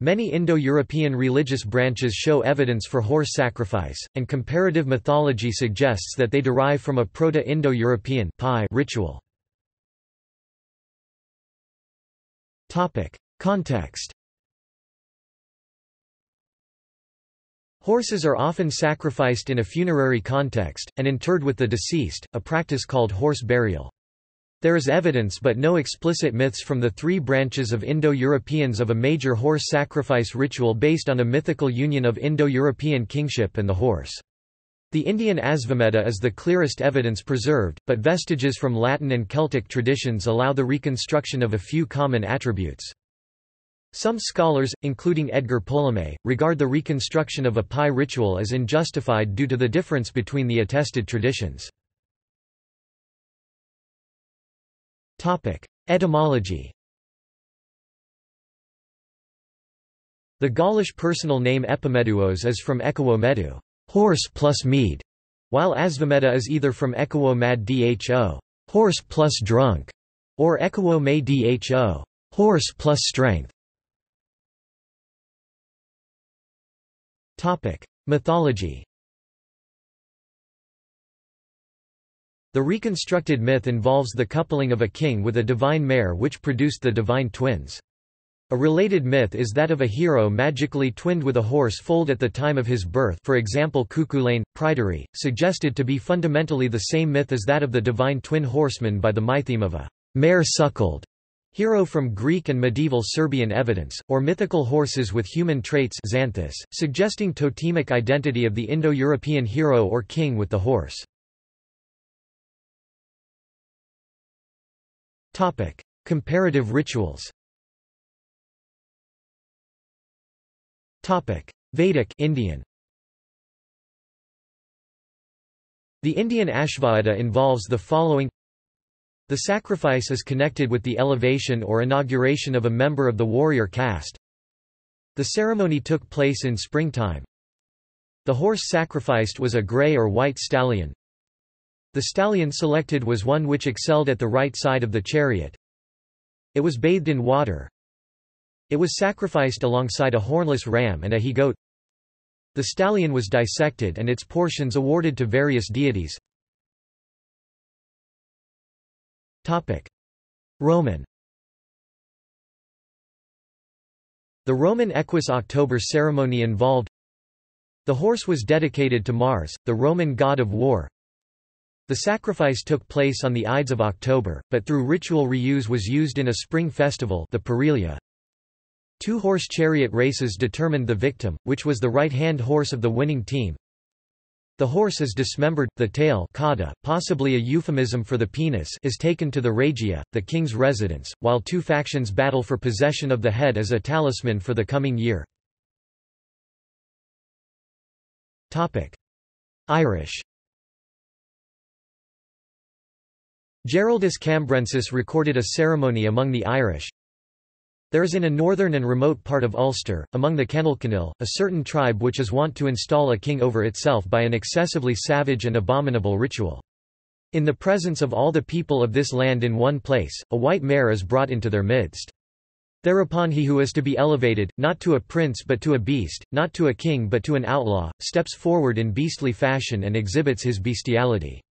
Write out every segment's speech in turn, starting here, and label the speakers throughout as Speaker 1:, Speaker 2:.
Speaker 1: Many Indo-European religious branches show evidence for horse sacrifice, and comparative mythology suggests that they derive from a Proto-Indo-European ritual. Context Horses are often sacrificed in a funerary context, and interred with the deceased, a practice called horse burial. There is evidence but no explicit myths from the three branches of Indo-Europeans of a major horse sacrifice ritual based on a mythical union of Indo-European kingship and the horse. The Indian Asvamedha is the clearest evidence preserved, but vestiges from Latin and Celtic traditions allow the reconstruction of a few common attributes. Some scholars, including Edgar Polomé, regard the reconstruction of a PIE ritual as unjustified due to the difference between the attested traditions. Etymology The Gaulish personal name Epimeduos is from Ekowo medu, horse plus mead, while Asvamedha is either from Ekowo mad dho, horse plus drunk, or Ekowo me dho, horse plus strength. Topic: Mythology. The reconstructed myth involves the coupling of a king with a divine mare which produced the divine twins. A related myth is that of a hero magically twinned with a horse foaled at the time of his birth for example Cuchulainn, Pryderi, suggested to be fundamentally the same myth as that of the divine twin horseman by the mytheme of a mare suckled Hero from Greek and medieval Serbian evidence, or mythical horses with human traits xanthus, suggesting totemic identity of the Indo-European hero or king with the horse. Comparative rituals Topic: Vedic Indian The Indian Ashvamedha involves the following the sacrifice is connected with the elevation or inauguration of a member of the warrior caste. The ceremony took place in springtime. The horse sacrificed was a gray or white stallion. The stallion selected was one which excelled at the right side of the chariot. It was bathed in water. It was sacrificed alongside a hornless ram and a he-goat. The stallion was dissected and its portions awarded to various deities. Roman The Roman Equus October ceremony involved The horse was dedicated to Mars, the Roman god of war. The sacrifice took place on the Ides of October, but through ritual reuse was used in a spring festival the Parilia. Two horse chariot races determined the victim, which was the right-hand horse of the winning team. The horse is dismembered, the tail cauda, possibly a euphemism for the penis is taken to the regia, the king's residence, while two factions battle for possession of the head as a talisman for the coming year. Irish Giraldus Cambrensis recorded a ceremony among the Irish, there is in a northern and remote part of Ulster, among the Kennelconil, a certain tribe which is wont to install a king over itself by an excessively savage and abominable ritual. In the presence of all the people of this land in one place, a white mare is brought into their midst. Thereupon he who is to be elevated, not to a prince but to a beast, not to a king but to an outlaw, steps forward in beastly fashion and exhibits his bestiality.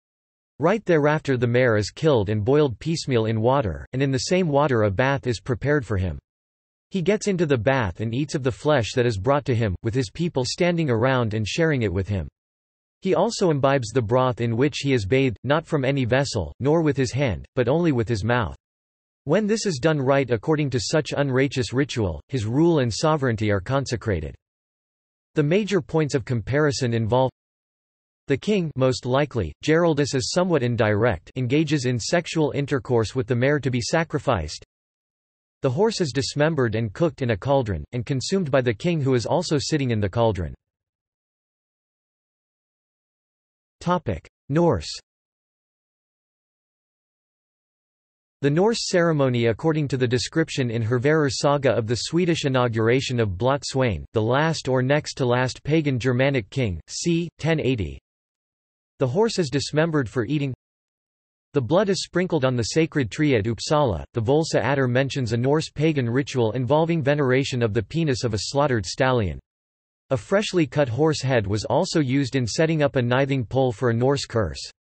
Speaker 1: Right thereafter the mare is killed and boiled piecemeal in water, and in the same water a bath is prepared for him. He gets into the bath and eats of the flesh that is brought to him, with his people standing around and sharing it with him. He also imbibes the broth in which he is bathed, not from any vessel, nor with his hand, but only with his mouth. When this is done right according to such unrighteous ritual, his rule and sovereignty are consecrated. The major points of comparison involve the king most likely, Giraldus is somewhat indirect engages in sexual intercourse with the mare to be sacrificed. The horse is dismembered and cooked in a cauldron, and consumed by the king who is also sitting in the cauldron. Norse The Norse ceremony according to the description in Hervarar saga of the Swedish inauguration of Blot Sweyn, the last or next to last pagan Germanic king, c. 1080. The horse is dismembered for eating The blood is sprinkled on the sacred tree at Uppsala. The Völsa þáttr mentions a Norse pagan ritual involving veneration of the penis of a slaughtered stallion. A freshly cut horse head was also used in setting up a nithing pole for a Norse curse.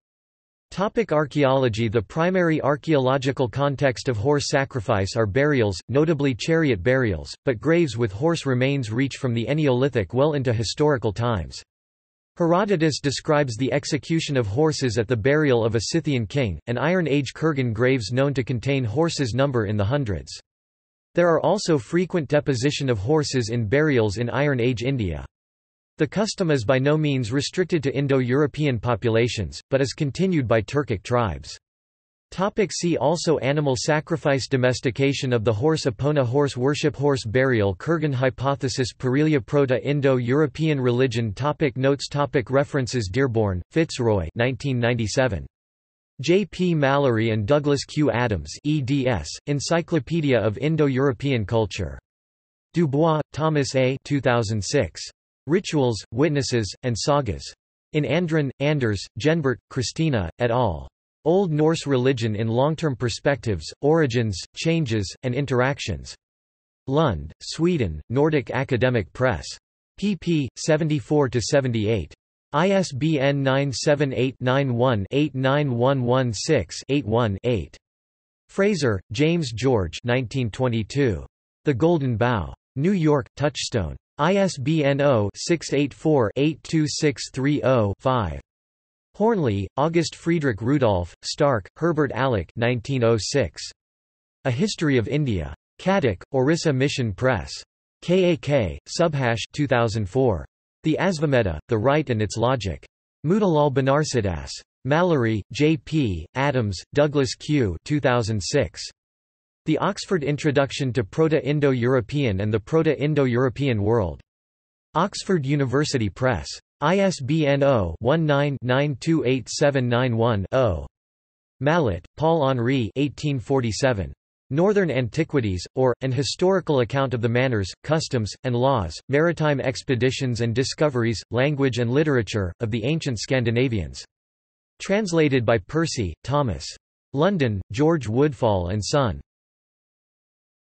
Speaker 1: Topic archaeology The primary archaeological context of horse sacrifice are burials, notably chariot burials, but graves with horse remains reach from the Neolithic well into historical times. Herodotus describes the execution of horses at the burial of a Scythian king, and Iron Age kurgan graves known to contain horses number in the hundreds. There are also frequent deposition of horses in burials in Iron Age India. The custom is by no means restricted to Indo-European populations, but is continued by Turkic tribes. Topic see also Animal sacrifice Domestication of the horse Epona Horse worship Horse burial Kurgan hypothesis Parilia Proto-Indo-European religion topic Notes topic References Dearborn, Fitzroy 1997. J. P. Mallory and Douglas Q. Adams eds, Encyclopedia of Indo-European Culture. Dubois, Thomas A. 2006. Rituals, Witnesses, and Sagas. In Andren, Anders, Jennbert, Christina, et al. Old Norse Religion in Long-Term Perspectives, Origins, Changes, and Interactions. Lund, Sweden, Nordic Academic Press. pp. 74–78. ISBN 978-91-89116-81-8. Frazer, James George 1922. The Golden Bough. New York, Touchstone. ISBN 0-684-82630-5. Hoernle, August Friedrich Rudolph, Stark, Herbert Alec 1906. A History of India. Cuttack, Orissa Mission Press. KAK, Subhash 2004. The Asvamedha, The Rite and Its Logic. Motilal Banarsidass. Mallory, J. P., Adams, Douglas Q. 2006. The Oxford Introduction to Proto-Indo-European and the Proto-Indo-European World. Oxford University Press. ISBN 0-19-928791-0. Mallet, Paul-Henri Northern Antiquities, or, An Historical Account of the Manners, Customs, and Laws, Maritime Expeditions and Discoveries, Language and Literature, of the Ancient Scandinavians. Translated by Percy, Thomas. London, George Woodfall and Son.